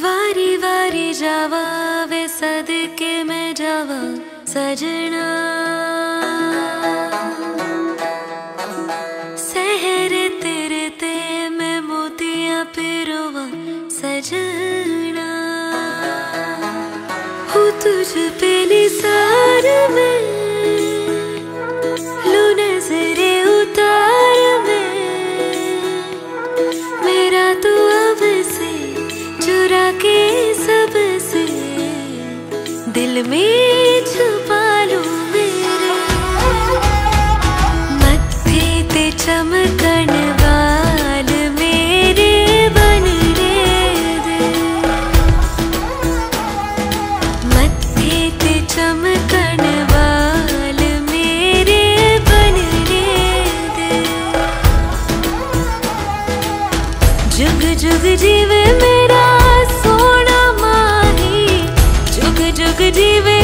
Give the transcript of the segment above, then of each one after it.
जावा वारिवा वे सदके में जावा सजना। तुझ पे निसार में, लू नजरे उतार में। मेरा तो अब से चुरा के सबसे दिल में छुपा जुग जुग जीवे मेरा सोना माही। जुग जुग जीवे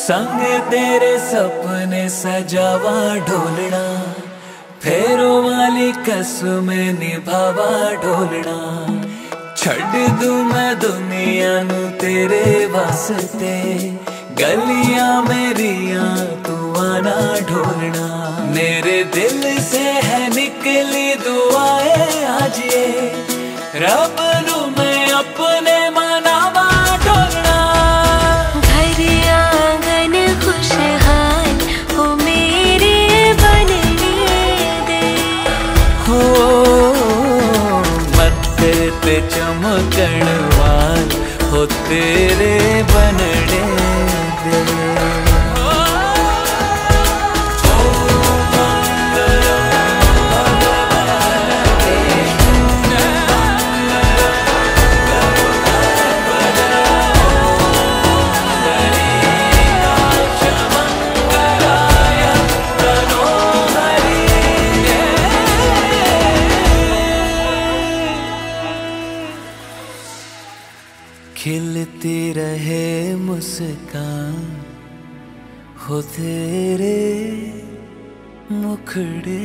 संग तेरे सपने सजावा ढोलना, फेरो वाली कसम निभावा ढोलना। छड़ दू मैं दुनिया नु तेरे वास्ते, गलियाँ मेरिया तू आना ढोलना। मेरे दिल से है निकली दुआएँ आज ये, रब नु मैं अपने चमकण हो तेरे खिलती रहे मुस्कान हो तेरे मुखड़े।